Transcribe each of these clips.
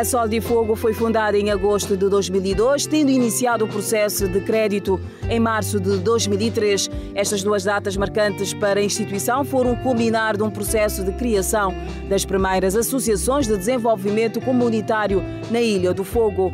A Sol de Fogo foi fundada em agosto de 2002, tendo iniciado o processo de crédito em março de 2003. Estas duas datas marcantes para a instituição foram culminar de um processo de criação das primeiras associações de desenvolvimento comunitário na Ilha do Fogo.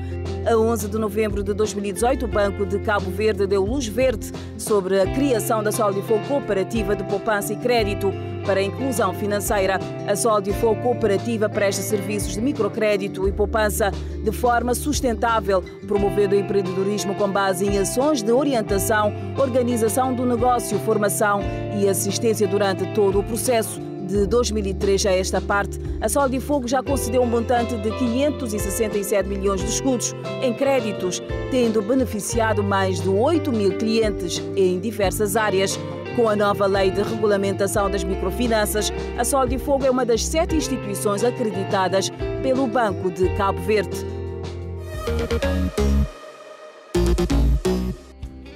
A 11 de novembro de 2018, o Banco de Cabo Verde deu luz verde sobre a criação da Sol de Fogo Cooperativa de Poupança e Crédito para a inclusão financeira. A Sol de Fogo Cooperativa presta serviços de microcrédito e poupança de forma sustentável, promovendo o empreendedorismo com base em ações de orientação, organização do negócio, formação e assistência durante todo o processo de 2003 a esta parte, a Sol de Fogo já concedeu um montante de 567 milhões de escudos em créditos, tendo beneficiado mais de 8 mil clientes em diversas áreas. Com a nova lei de regulamentação das microfinanças, a Sol de Fogo é uma das sete instituições acreditadas pelo Banco de Cabo Verde.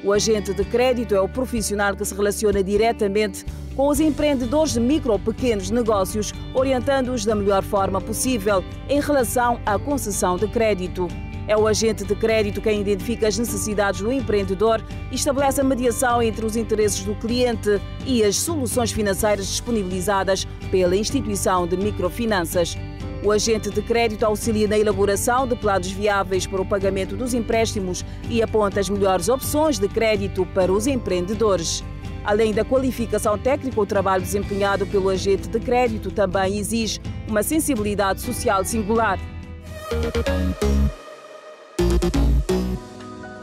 O agente de crédito é o profissional que se relaciona diretamente com os empreendedores de micro ou pequenos negócios, orientando-os da melhor forma possível em relação à concessão de crédito. É o agente de crédito quem identifica as necessidades do empreendedor e estabelece a mediação entre os interesses do cliente e as soluções financeiras disponibilizadas pela instituição de microfinanças. O agente de crédito auxilia na elaboração de planos viáveis para o pagamento dos empréstimos e aponta as melhores opções de crédito para os empreendedores. Além da qualificação técnica, o trabalho desempenhado pelo agente de crédito também exige uma sensibilidade social singular.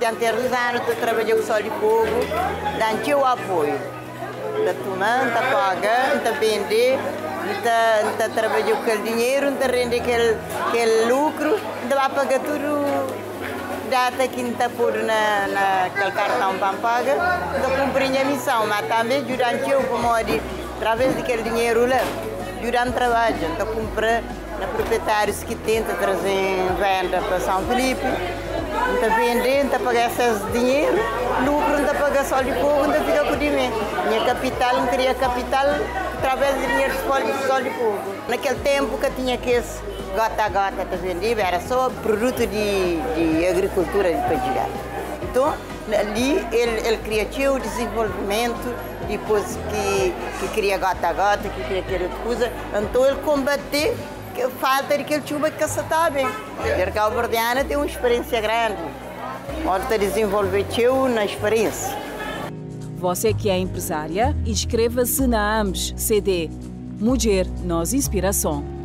Anos, eu trabalhei com Sol de Fogo, dando o apoio. Da tomando, da pagando, da vender, da trabalhar com aquele dinheiro, da render aquele, lucro, da pagar tudo data que está por na, na cartão para pagar, da cumprir a missão, mas também durante o pomori, através daquele dinheiro lá, durante o trabalho, da cumprir na proprietários que tenta trazer venda para São Felipe, está vendendo, está pagar esse dinheiro, lucro, está pagar só de fogo, está fica com dinheiro. Minha capital, não queria capital através do dinheiro de só de fogo. Naquele tempo que tinha que esse gota a gota te vendia, era só produto de, de agricultura de Pagigal. Então, ali ele, ele o desenvolvimento, depois que, que queria gota a gota, que queria aquela coisa, então ele combateu a falta daquele chuva que se está bem. A Calverdiana tem uma experiência grande, onde desenvolveu na experiência. Você que é empresária, inscreva-se na AMS CD. Mulher Nos Inspiração.